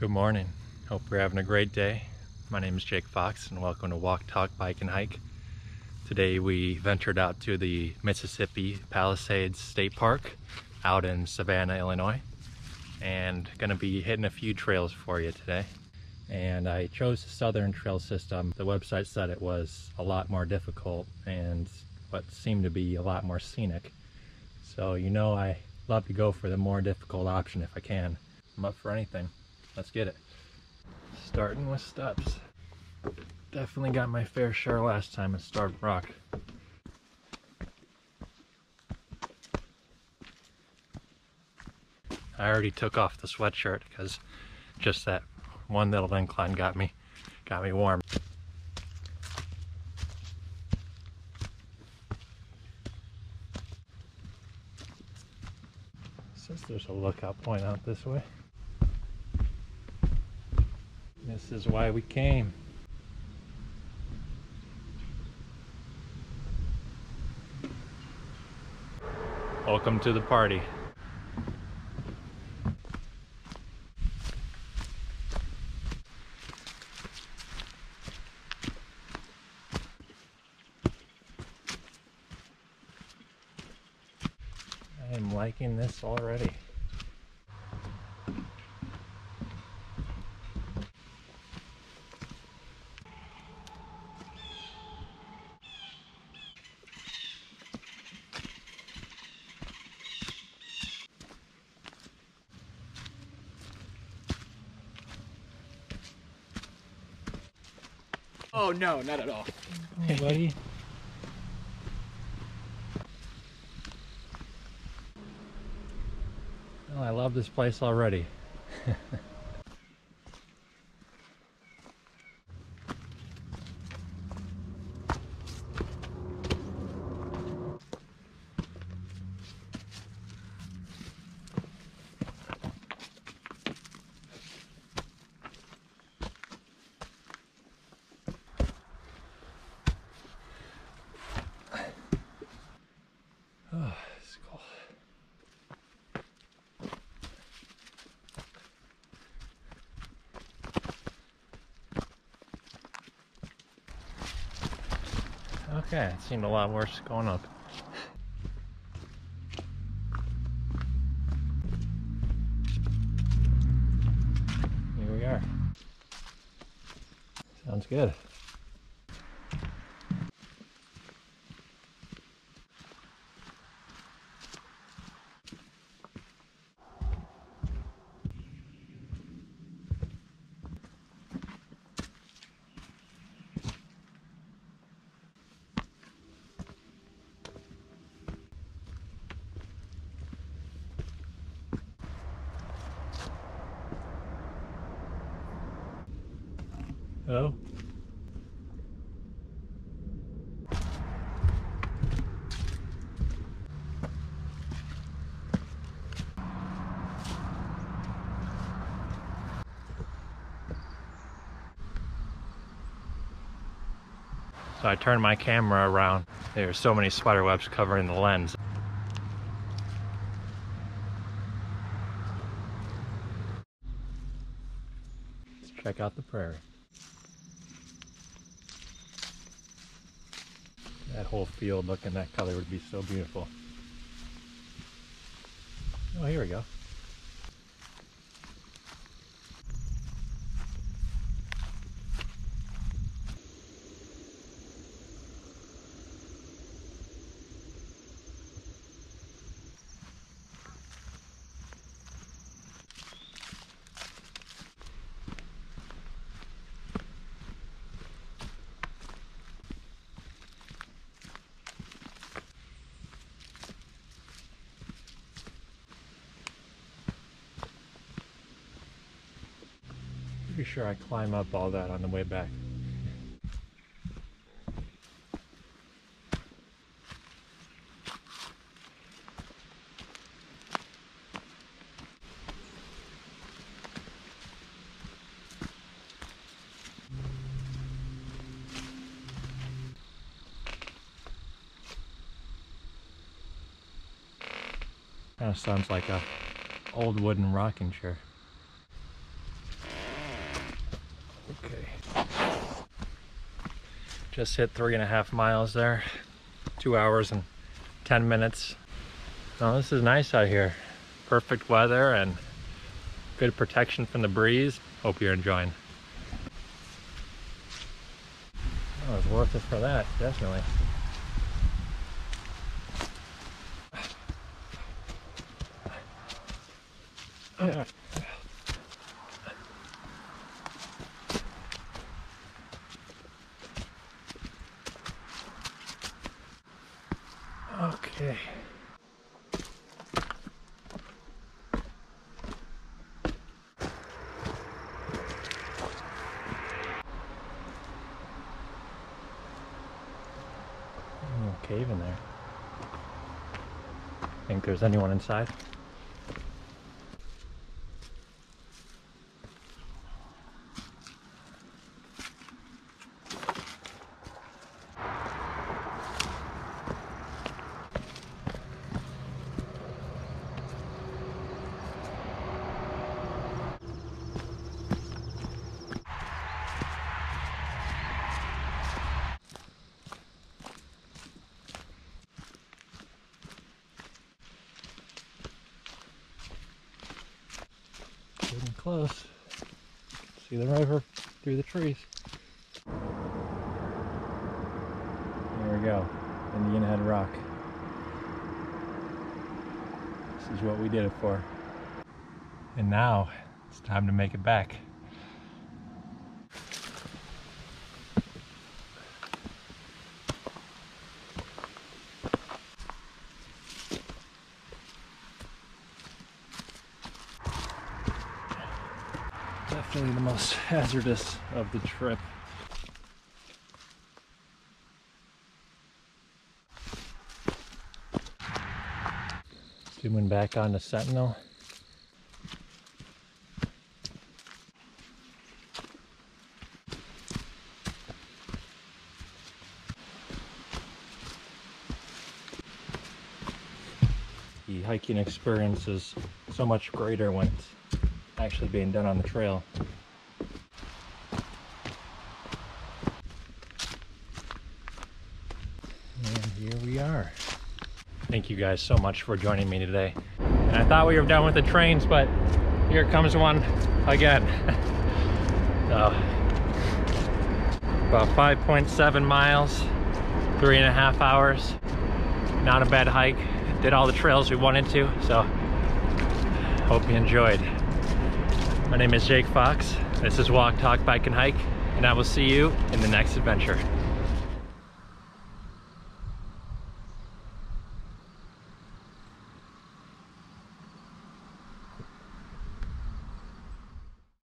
Good morning. Hope you're having a great day. My name is Jake Fox and welcome to Walk, Talk, Bike, and Hike. Today we ventured out to the Mississippi Palisades State Park out in Savanna, Illinois and gonna be hitting a few trails for you today. And I chose the Southern Trail System. The website said it was a lot more difficult and what seemed to be a lot more scenic. So you know I love to go for the more difficult option if I can. I'm up for anything. Let's get it. Starting with steps. Definitely got my fair share last time at Starved Rock. I already took off the sweatshirt because just that one little incline got me got me warm. Since there's a lookout point out this way. This is why we came. Welcome to the party. I am liking this already. Oh no, not at all. Hey, buddy. I love this place already. Oh, it's cool. Okay, it seemed a lot worse going up. Here we are. Sounds good. Oh. So I turned my camera around. There are so many spider webs covering the lens. Let's check out the prairie. That whole field looking that color would be so beautiful. Oh, here we go. Pretty sure I climb up all that on the way back. Kind of sounds like a old wooden rocking chair. Okay. Just hit three and a half miles there. Two hours and 10 minutes. Oh, this is nice out here. Perfect weather and good protection from the breeze. Hope you're enjoying. Oh, it's worth it for that, definitely. Think there's anyone inside? Getting close. See the river through the trees. There we go. Indian Head Rock. This is what we did it for. And now it's time to make it back. Definitely the most hazardous of the trip. Zooming back onto Sentinel. The hiking experience is so much greater when it's actually being done on the trail. And here we are. Thank you guys so much for joining me today. And I thought we were done with the trains, but here comes one again. so, about 5.7 miles, three and a half hours. Not a bad hike. Did all the trails we wanted to, so hope you enjoyed. My name is Jake Fox. This is Walk, Talk, Bike, and Hike, and I will see you in the next adventure.